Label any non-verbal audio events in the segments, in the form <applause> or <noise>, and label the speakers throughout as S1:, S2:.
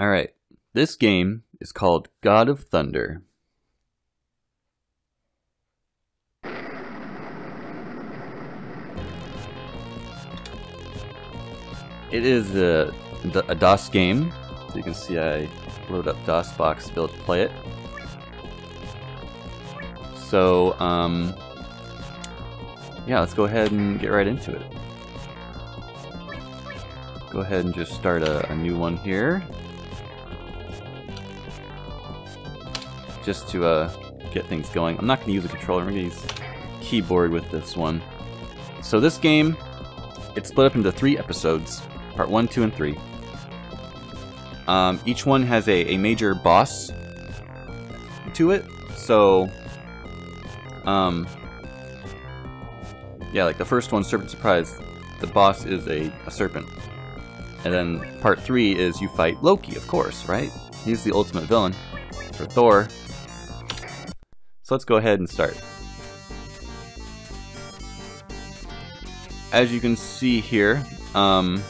S1: Alright, this game is called God of Thunder. It is a, a DOS game. So you can see I load up DOSBox to be able to play it. So, um, yeah, let's go ahead and get right into it. Go ahead and just start a, a new one here. Just to uh, get things going. I'm not going to use a controller, I'm going to use keyboard with this one. So this game, it's split up into three episodes. Part 1, 2, and 3. Um, each one has a, a major boss to it. So, um, yeah, like the first one, Serpent Surprise, the boss is a, a serpent. And then part 3 is you fight Loki, of course, right? He's the ultimate villain for Thor. So let's go ahead and start. As you can see here, um,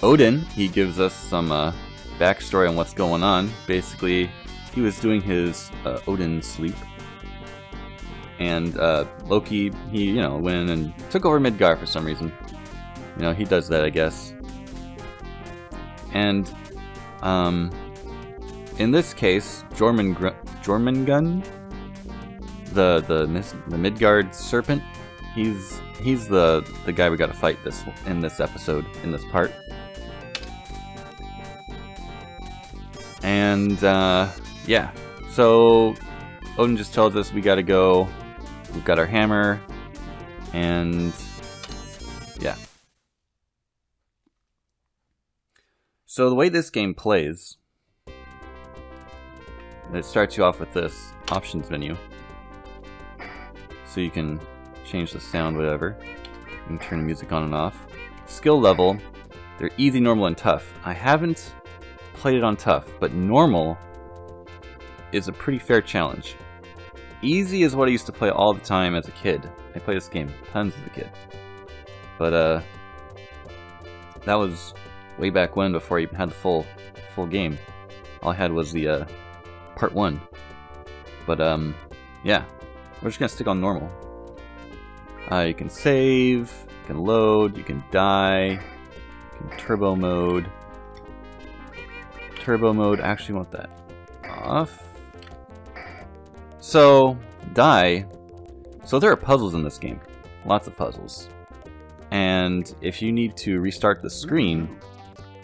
S1: Odin, he gives us some uh, backstory on what's going on. Basically, he was doing his uh, Odin sleep. And uh, Loki, he, you know, went and took over Midgard for some reason. You know, he does that, I guess. And, um, in this case, Jormungr Jormungand, the the the Midgard serpent, he's he's the the guy we got to fight this in this episode in this part. And, uh, yeah. So, Odin just tells us we gotta go. We've got our hammer. And, yeah. So the way this game plays, it starts you off with this options menu. So you can change the sound, whatever. Can turn the music on and off. Skill level, they're easy, normal, and tough. I haven't played it on tough, but normal is a pretty fair challenge. Easy is what I used to play all the time as a kid. I played this game tons as a kid. But, uh, that was way back when before I even had the full, full game. All I had was the, uh, part one. But, um, yeah. We're just gonna stick on normal. Uh, you can save, you can load, you can die, you can turbo mode, turbo mode. I actually want that off. So, die. So there are puzzles in this game. Lots of puzzles. And if you need to restart the screen,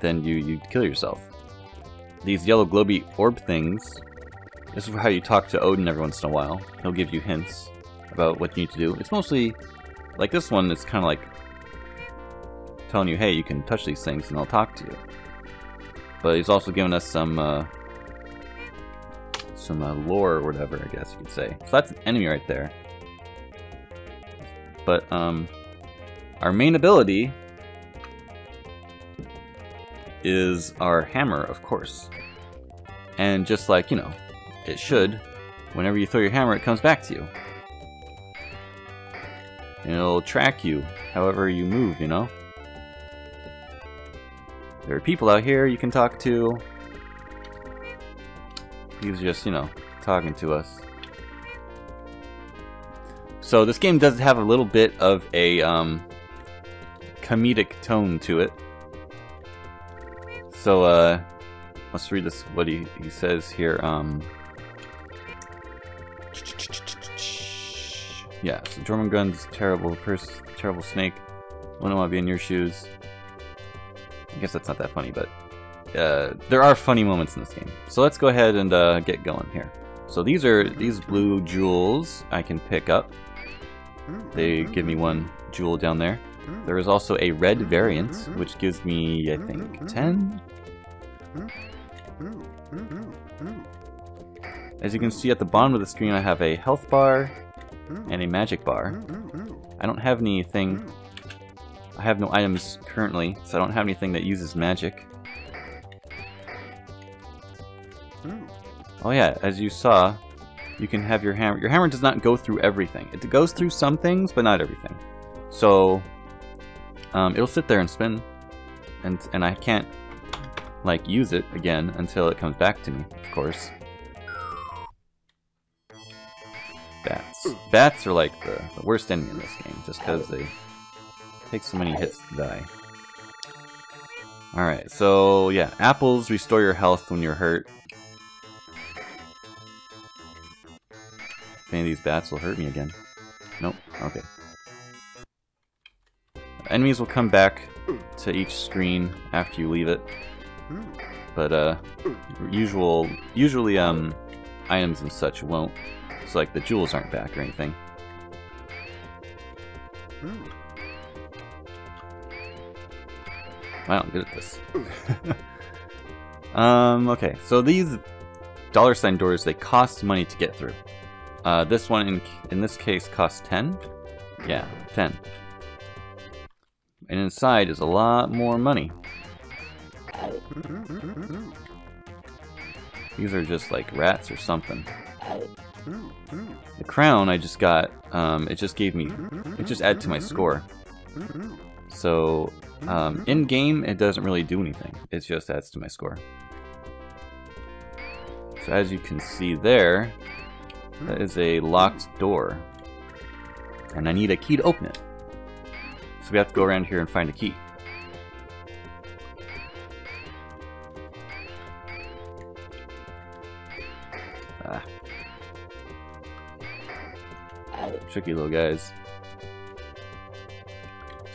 S1: then you, you kill yourself. These yellow globy orb things, this is how you talk to Odin every once in a while. He'll give you hints about what you need to do. It's mostly, like this one, it's kind of like telling you, hey, you can touch these things and they'll talk to you. But he's also given us some uh, some uh, lore or whatever, I guess you could say. So that's an enemy right there. But um, our main ability is our hammer, of course. And just like, you know, it should, whenever you throw your hammer, it comes back to you. And it'll track you however you move, you know? There are people out here you can talk to. He's just, you know, talking to us. So this game does have a little bit of a um, comedic tone to it. So uh, let's read this. What he he says here. Um, yeah. So German Jormungand's terrible person, terrible snake. Wouldn't want to be in your shoes. I guess that's not that funny, but uh, there are funny moments in this game. So let's go ahead and uh, get going here. So these are these blue jewels I can pick up. They give me one jewel down there. There is also a red variant, which gives me, I think, 10? As you can see at the bottom of the screen, I have a health bar Mm-hmm. and a magic bar. Mm-hmm. I don't have anything mm. I have no items currently, so I don't have anything that uses magic. Mm. Oh yeah, as you saw, you can have your hammer. Your hammer does not go through everything. It goes through some things, but not everything. So, um, it'll sit there and spin, and and I can't like, use it again until it comes back to me, of course. Bats. Bats are like the, the worst enemy in this game, just because they take so many hits to die. Alright, so yeah, apples restore your health when you're hurt. If any of these bats will hurt me again. Nope, okay. Enemies will come back to each screen after you leave it. But uh usual usually um items and such won't. It's like the jewels aren't back or anything. Wow, I'm good at this. <laughs> um, okay, so these dollar sign doors, they cost money to get through. Uh, this one, in, in this case, costs 10? Yeah, 10. And inside is a lot more money. These are just like rats or something. The crown I just got, um, it just gave me, it just added to my score. So, um, in-game, it doesn't really do anything. It just adds to my score. So as you can see there, that is a locked door. And I need a key to open it. So we have to go around here and find a key. Tricky little guys.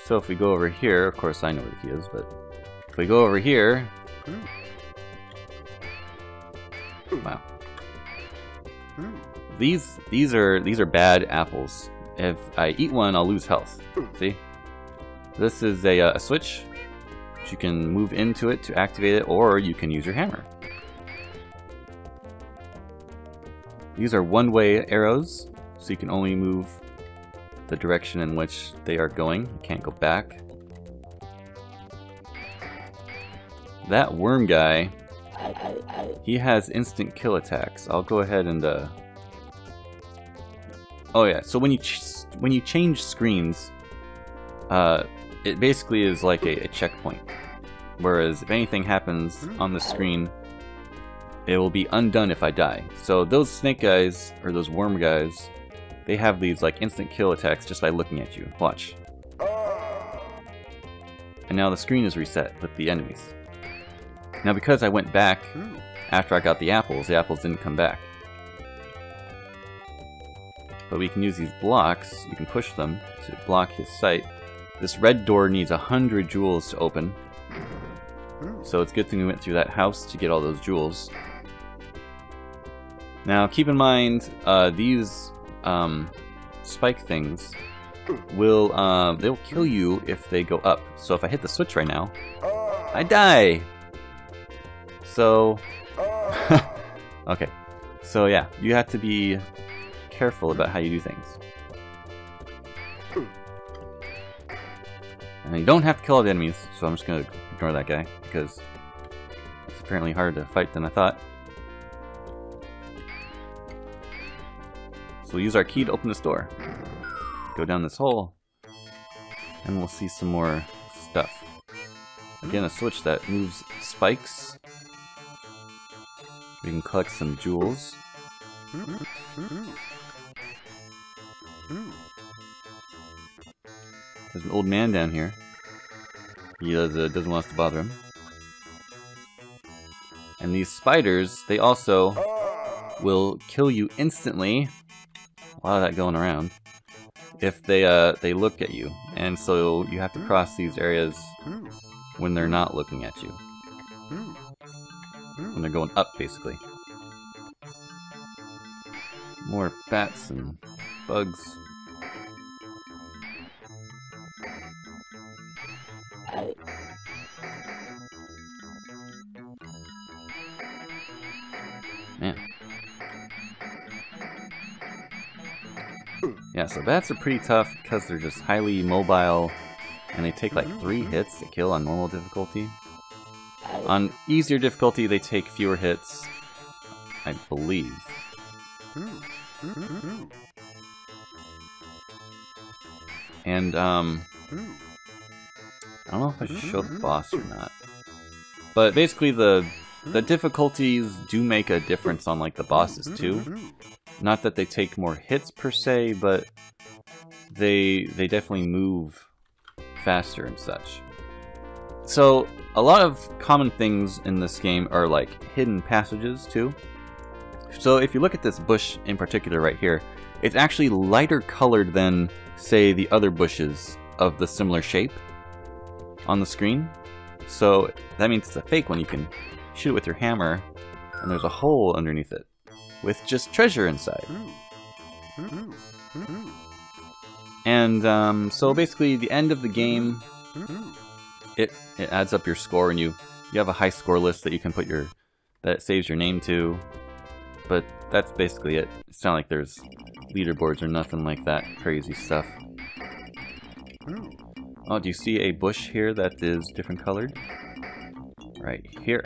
S1: So if we go over here, of course I know where the key is, but if we go over here... Wow. These these are these are bad apples. If I eat one, I'll lose health. See? This is a, uh, a switch. You can move into it to activate it, or you can use your hammer. These are one-way arrows, so you can only move the direction in which they are going. You can't go back. That worm guy, he has instant kill attacks. I'll go ahead and uh, Oh yeah, so when you when you change screens, uh, it basically is like a, a, checkpoint. Whereas if anything happens on the screen, it will be undone if I die. So those snake guys, or those worm guys, they have these like instant kill attacks just by looking at you. Watch. And now the screen is reset with the enemies. Now because I went back after I got the apples, the apples didn't come back. But we can use these blocks, we can push them to block his sight. This red door needs a hundred jewels to open. So it's a good thing we went through that house to get all those jewels. Now keep in mind, uh, these um, spike things will uh, they'll kill you if they go up. So if I hit the switch right now, I die. So <laughs> okay, so yeah, you have to be careful about how you do things. And you don't have to kill all the enemies, so I'm just gonna ignore that guy, because it's apparently harder to fight than I thought. We'll use our key to open this door. Go down this hole, and we'll see some more stuff. Again, a switch that moves spikes. We can collect some jewels. There's an old man down here. He does, uh, doesn't want us to bother him. And these spiders, they also will kill you instantly. A lot of that going around. If they uh, they look at you, and so you have to hmm. cross these areas hmm. when they're not looking at you. Hmm. When they're going up, basically. More bats and bugs. Man. Yeah, so bats are pretty tough because they're just highly mobile and they take like three hits to kill on normal difficulty. On easier difficulty, they take fewer hits, I believe. And, um, I don't know if I should show the boss or not. But basically, the the difficulties do make a difference on like the bosses too. Not that they take more hits per se, but they they definitely move faster and such. So a lot of common things in this game are like hidden passages too. So if you look at this bush in particular right here, it's actually lighter colored than say the other bushes of the similar shape on the screen. So that means it's a fake one. You can shoot it with your hammer and there's a hole underneath it with just treasure inside. And um, so basically the end of the game, it, it adds up your score and you, you have a high score list that you can put your, that saves your name to. But that's basically it. It's not like there's leaderboards or nothing like that crazy stuff. Oh, do you see a bush here that is different colored? Right here.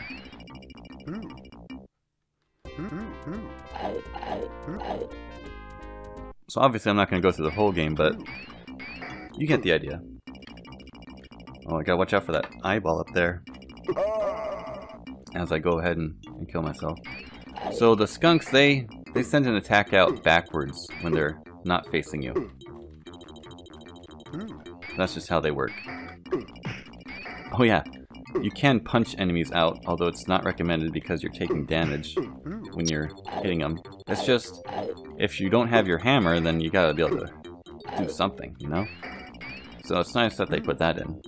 S1: So obviously I'm not going to go through the whole game, but you get the idea. Oh, I gotta watch out for that eyeball up there. As I go ahead and, and kill myself. So the skunks, they, they send an attack out backwards when they're not facing you. That's just how they work. Oh yeah, you can punch enemies out, although it's not recommended because you're taking damage when you're hitting them. It's just, if you don't have your hammer, then you gotta be able to do something, you know? So it's nice that they put that in.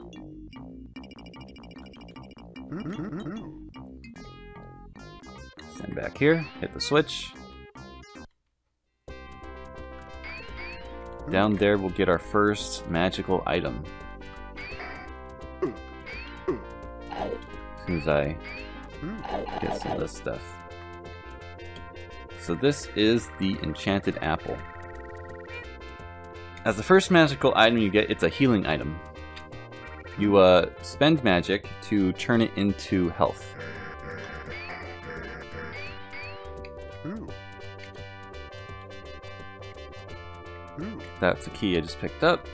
S1: Stand back here, hit the switch. Down there we'll get our first magical item. As soon as I get some of this stuff. So this is the Enchanted Apple. As the first magical item you get, it's a healing item. You uh, spend magic to turn it into health. That's a key I just picked up.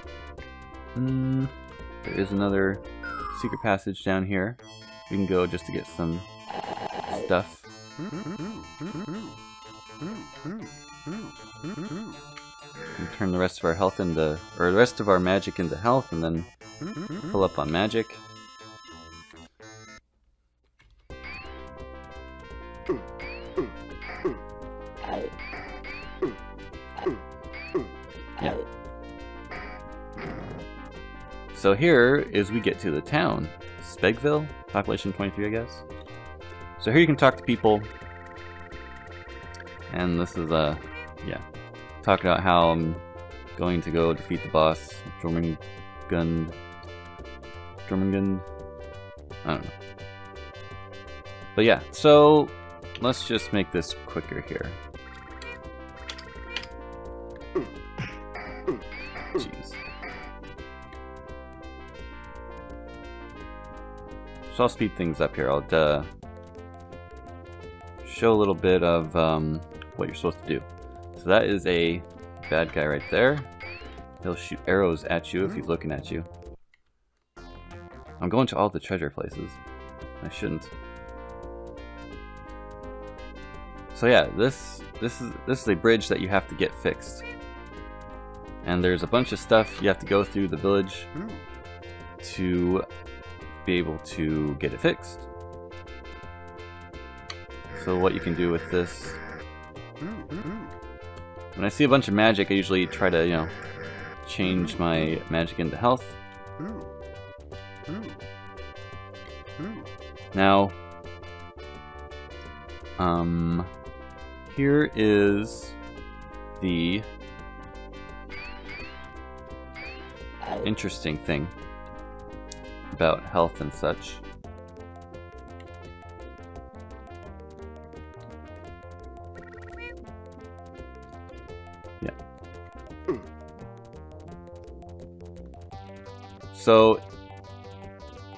S1: Mm, there is another secret passage down here. We can go just to get some stuff. And turn the rest of our health into, or the rest of our magic into health, and then fill up on magic. Yeah. So here is we get to the town. Spegville? Population 23, I guess. So here you can talk to people. And this is, uh, yeah. Talk about how I'm going to go defeat the boss, Jormungand. Jormungand? I don't know. But yeah, so let's just make this quicker here. So I'll speed things up here. I'll uh, show a little bit of um, what you're supposed to do. So that is a bad guy right there. He'll shoot arrows at you if he's looking at you. I'm going to all the treasure places. I shouldn't. So yeah, this this is this is a bridge that you have to get fixed. And there's a bunch of stuff you have to go through the village to be able to get it fixed. So what you can do with this... When I see a bunch of magic, I usually try to, you know, change my magic into health. Now, um, here is the interesting thing about health and such. Yeah. So,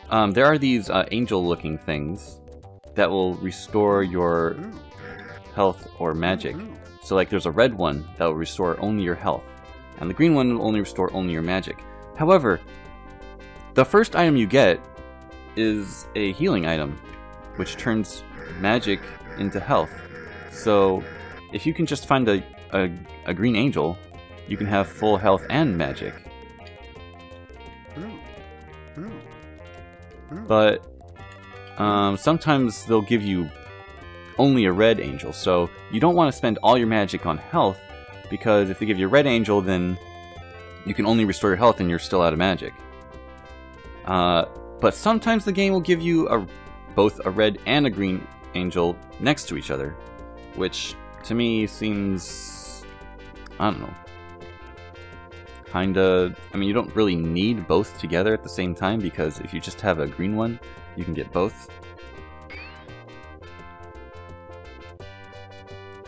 S1: um, there are these uh, angel-looking things that will restore your health or magic. So like there's a red one that will restore only your health, and the green one will only restore only your magic. However, the first item you get is a healing item, which turns magic into health. So if you can just find a, a, a green angel, you can have full health and magic. But um, sometimes they'll give you only a red angel, so you don't want to spend all your magic on health, because if they give you a red angel, then you can only restore your health and you're still out of magic. Uh, but sometimes the game will give you a, both a red and a green angel next to each other, which to me seems, I don't know, kinda, I mean you don't really need both together at the same time because if you just have a green one, you can get both.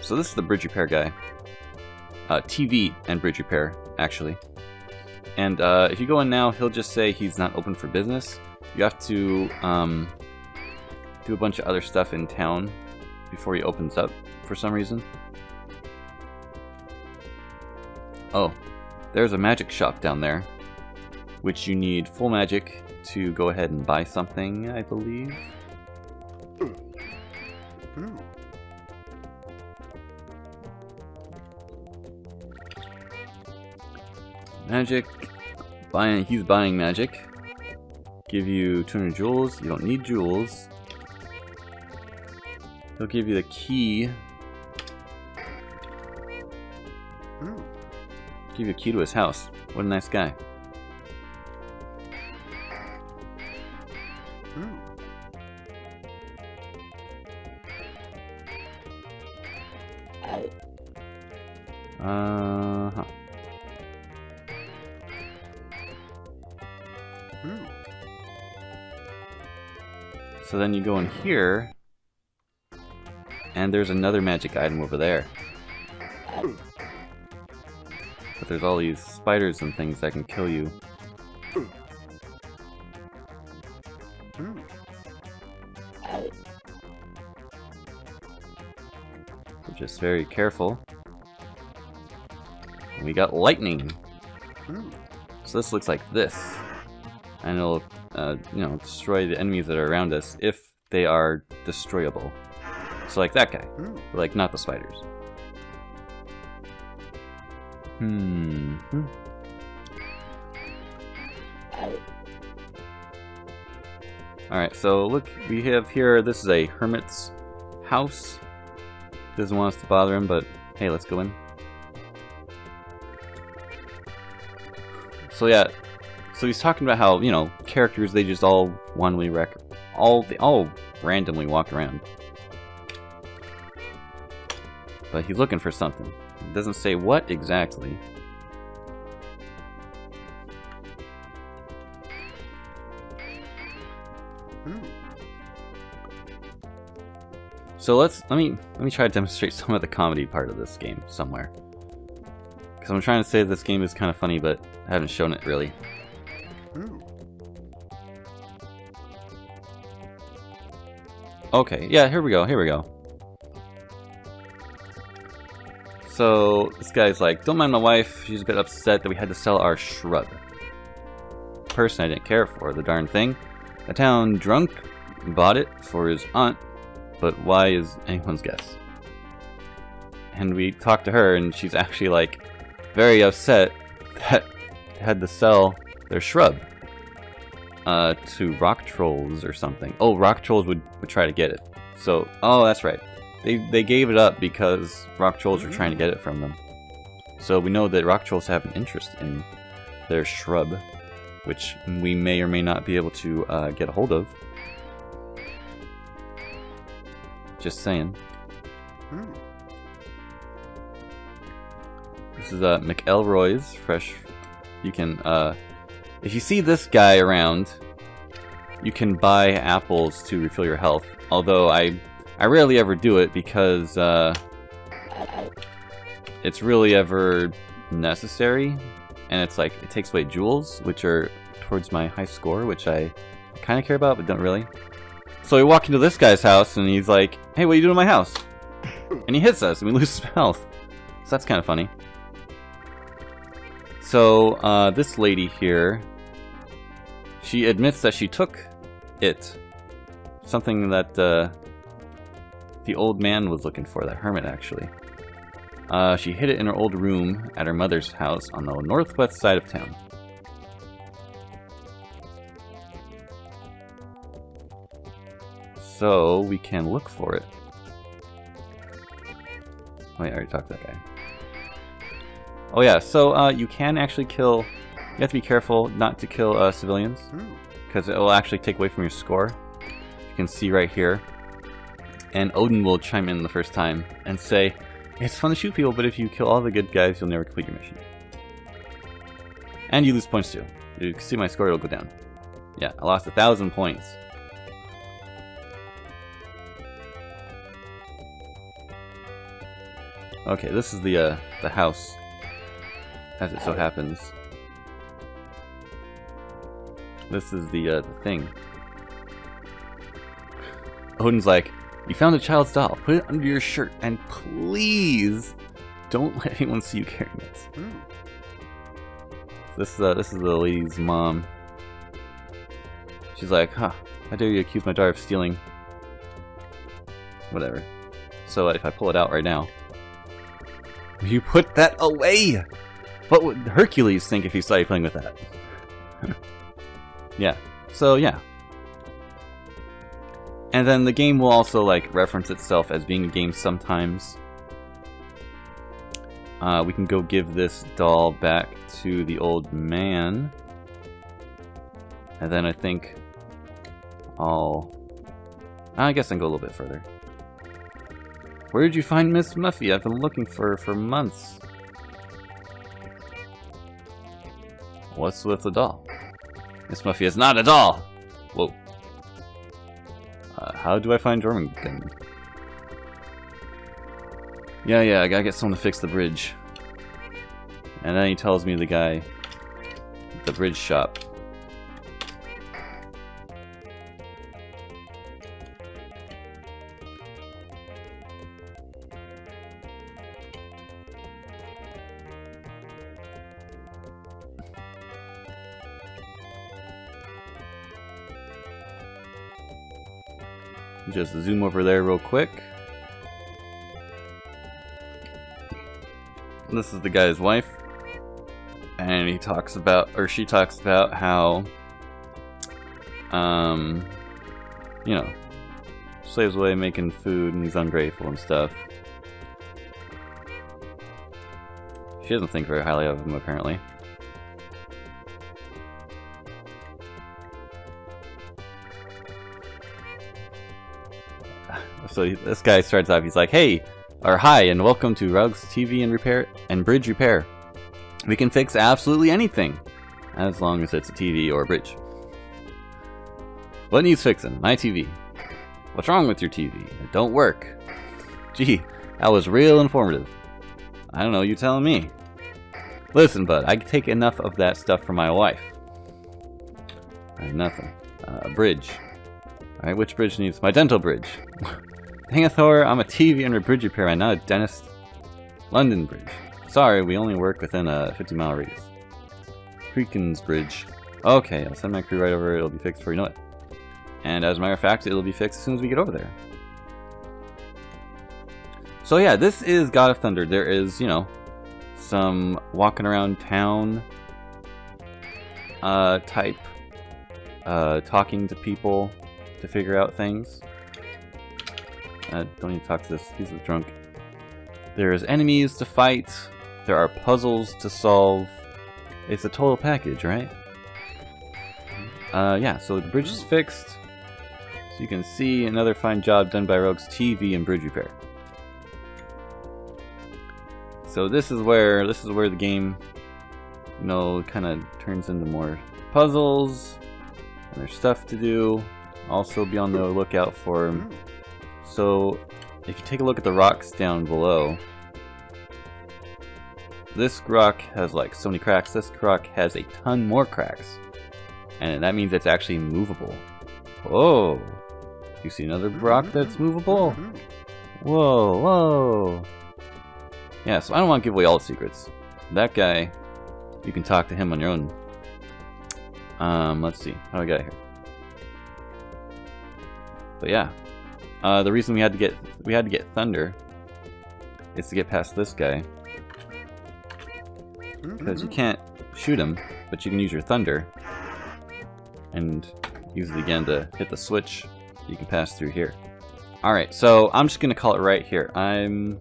S1: So this is the bridge repair guy. Uh, TV and bridge repair, actually. And uh, if you go in now, he'll just say he's not open for business. You have to um, do a bunch of other stuff in town before he opens up for some reason. Oh, there's a magic shop down there, which you need full magic to go ahead and buy something, I believe. Magic. Buying, he's buying magic. Give you 200 jewels. You don't need jewels. He'll give you the key. Give you a key to his house. What a nice guy. Uh So then you go in here, and there's another magic item over there. But there's all these spiders and things that can kill you. So just very careful. And we got lightning. So this looks like this. And it'll, uh, you know, destroy the enemies that are around us if they are destroyable. So like that guy. But like not the spiders. Hmm. Alright, so look, we have here, this is a hermit's house. Doesn't want us to bother him, but hey, let's go in. So yeah, so he's talking about how, you know, characters, they just all all, they all randomly walk around. But he's looking for something. It doesn't say what exactly. So let's let me let me try to demonstrate <laughs> some of the comedy part of this game somewhere. Because I'm trying to say this game is kind of funny, but I haven't shown it really. Okay, yeah, here we go, here we go. So, this guy's like, don't mind my wife, she's a bit upset that we had to sell our shrub. Person I didn't care for, the darn thing. A town drunk bought it for his aunt, but why is anyone's guess? And we talked to her, and she's actually like, very upset <laughs> that had to sell their shrub uh, to rock trolls or something. Oh, rock trolls would, would try to get it. So, oh, that's right. They, they gave it up because rock trolls were trying to get it from them. So we know that rock trolls have an interest in their shrub, which we may or may not be able to uh, get a hold of. Just saying. This is uh, McElroy's fresh. You can, uh, if you see this guy around, you can buy apples to refill your health. Although I, I rarely ever do it because uh, it's really ever necessary, and it's like it takes away jewels, which are towards my high score, which I kind of care about, but don't really. So we walk into this guy's house, and he's like, "Hey, what are you doing in my house?" And he hits us, and we <laughs> lose health. So that's kind of funny. So, uh, this lady here, she admits that she took it. something that uh, the old man was looking for, that hermit actually. Uh, she hid it in her old room at her mother's house on the northwest side of town. So we can look for it. Wait, I already talked to that guy. Oh yeah, so uh, you can actually kill. You have to be careful not to kill uh, civilians because it will actually take away from your score. You can see right here. And Odin will chime in the first time and say, It's fun to shoot people, but if you kill all the good guys, you'll never complete your mission. And you lose points too. You can see my score will go down. Yeah, I lost a thousand points. Okay, this is the uh, the house, as it so happens. This is the uh, the thing. Odin's like, you found a child's doll. Put it under your shirt, and please don't let anyone see you carrying it.
S2: Mm.
S1: This uh, this is the lady's mom. She's like, huh, how dare you accuse my daughter of stealing? Whatever. So if I pull it out right now, you put that away. What would Hercules think if he saw you playing with that? <laughs> yeah. So yeah. And then the game will also like reference itself as being a game sometimes. Uh, we can go give this doll back to the old man. And then I think I'll... I guess I can go a little bit further. Where did you find Miss Muffy? I've been looking for her for months. What's with the doll? Miss Muffy is not at all. Whoa. Uh, how do I find Jormungand? Yeah, yeah, I gotta get someone to fix the bridge. And then he tells me the guy, the bridge shop. Just zoom over there real quick. This is the guy's wife. And he talks about, or she talks about how, um, you know, slaves away making food and he's ungrateful and stuff. She doesn't think very highly of him, apparently. So this guy starts off, he's like, hey, or hi, and welcome to Rugs TV and Repair and Bridge Repair. We can fix absolutely anything, as long as it's a TV or a bridge. What needs fixing? My TV. What's wrong with your TV? It don't work. Gee, that was real informative. I don't know, you telling me. Listen, bud, I take enough of that stuff for my wife. Alright, nothing. Uh, bridge. Alright, which bridge needs? My dental bridge. <laughs> Dang it, Thor, I'm a TV and a bridge repairman, not a dentist. London Bridge. Sorry, we only work within a 50 mile radius. Creekins Bridge. Okay, I'll send my crew right over, it'll be fixed before you know it. And as a matter of fact, it'll be fixed as soon as we get over there. So yeah, this is God of Thunder. There is, you know, some walking around town uh, type, uh, talking to people to figure out things. Uh, don't to talk to this. He's a drunk. There's enemies to fight. There are puzzles to solve. It's a total package, right? Uh, yeah, so the bridge is fixed. So you can see another fine job done by Rogue's TV and bridge repair. So this is where this is where the game, you know, kind of turns into more puzzles. And there's stuff to do. Also be on the lookout for so, if you take a look at the rocks down below, this rock has like so many cracks, this rock has a ton more cracks. And that means it's actually movable. Oh! You see another rock that's movable? Whoa, whoa! Yeah, so I don't want to give away all the secrets. That guy, you can talk to him on your own. Um, let's see. How do I get here? But yeah, uh, the reason we had to get we had to get Thunder is to get past this guy because you can't shoot him, but you can use your Thunder and use it again to hit the switch. You can pass through here. Alright, so I'm just gonna call it right here. I'm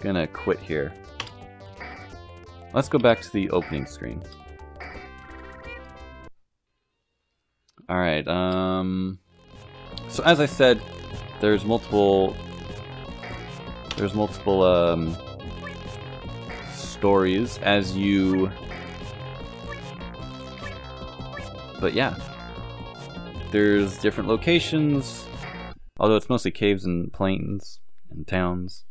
S1: gonna quit here. Let's go back to the opening screen. Alright, um... So as I said, there's multiple... There's multiple, um... Stories as you... But yeah. There's different locations, although it's mostly caves and plains and towns.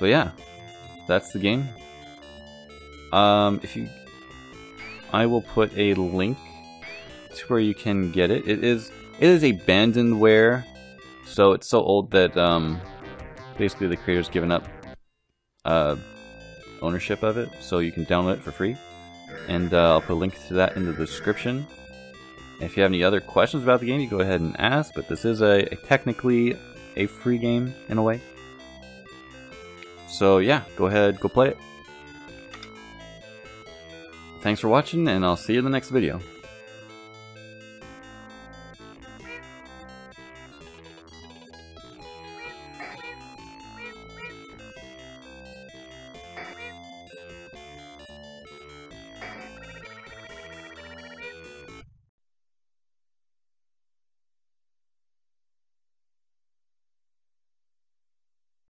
S1: But yeah, that's the game. Um, if you I will put a link where you can get it. It is it is abandonware, so it's so old that um, basically the creator's given up uh, ownership of it, so you can download it for free. And uh, I'll put a link to that in the description. If you have any other questions about the game, you go ahead and ask, but this is a, a technically a free game in a way. So yeah, go ahead, go play it. Thanks for watching, and I'll see you in the next video.